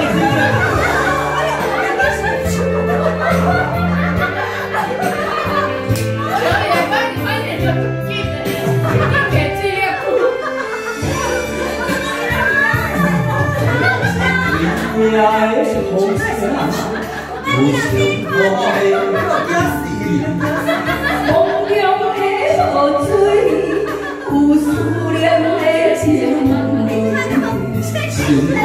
小野，慢点，慢，啊，情，我的一死，红娘的错嘴，苦涩两杯，情爱。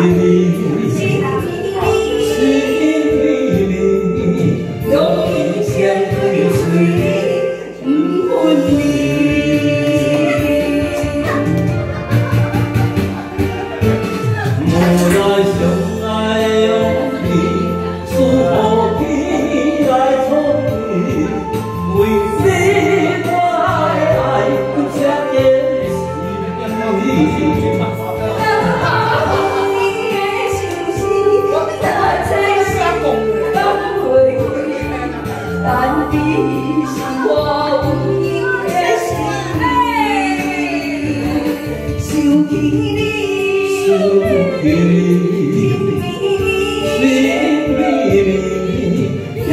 是你是你是你让我今生今世你是我温馨的心想起你想起你想起你想起你